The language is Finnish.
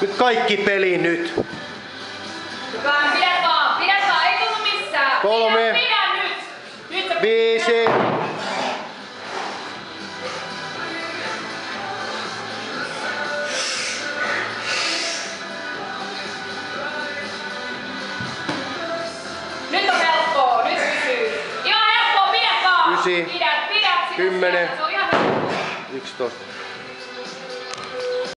Nyt kaikki peli nyt. Pidä vaan, pidä vaan, ei tunnu missään. Kolme. Pidä, pidä nyt. Nyt sä Viisi. Nyt on helppoa, nyt pysyy. Ihan helppoa, pidä vaan. Ysi. Pidä, pidä. Kymmenen. sieltä, Se on ihan helppoa. 11.